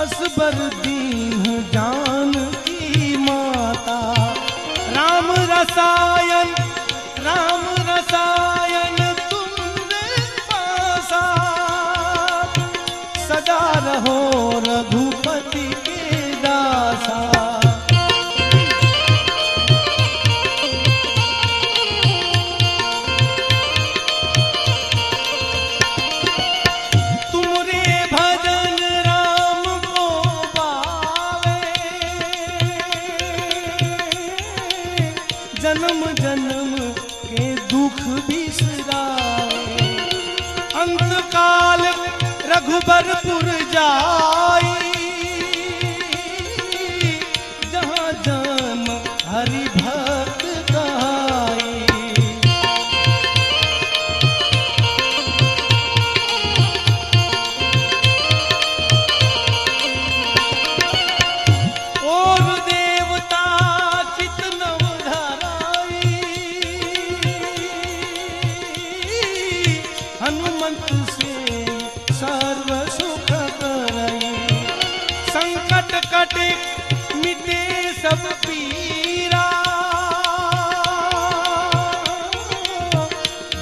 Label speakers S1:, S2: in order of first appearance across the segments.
S1: असबर दीन जान की माता। राम रसायन जन्म के दुख बिसराए। अंत काल रघुबरपुर जा काटे मिटे सब पीरा।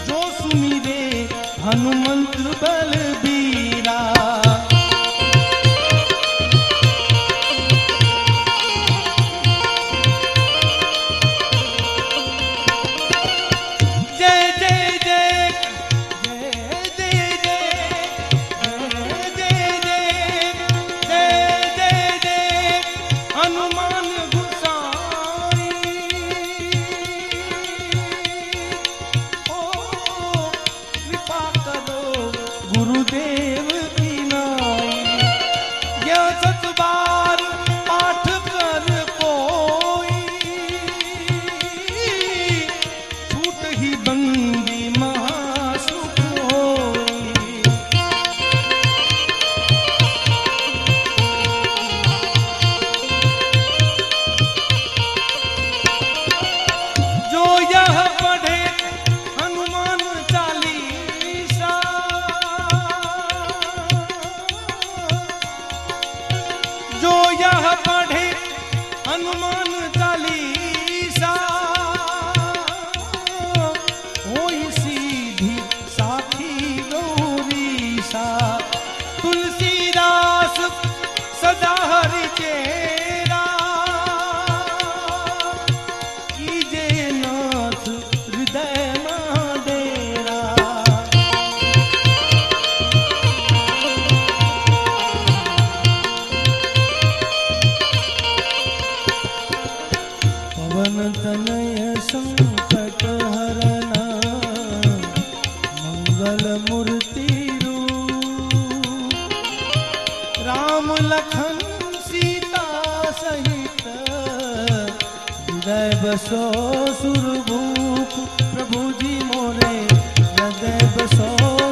S1: जो सुनी रे हनुमंत बल Give पवन तनय संकट हरना, मंगल मूर्ति राम लखन सीता सहित हृदय बसो सुरभूप प्रभु जी मोरे हृदय बसो।